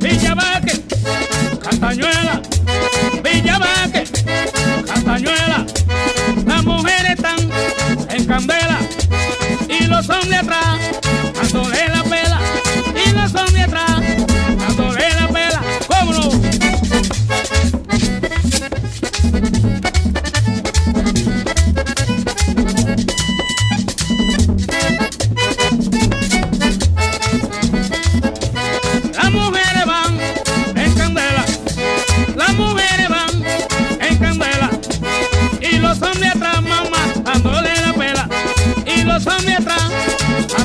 Villa vaca,ñuela, viñavac, castañuela, las mujeres están en cambela y los hombres. Pásame atrás, a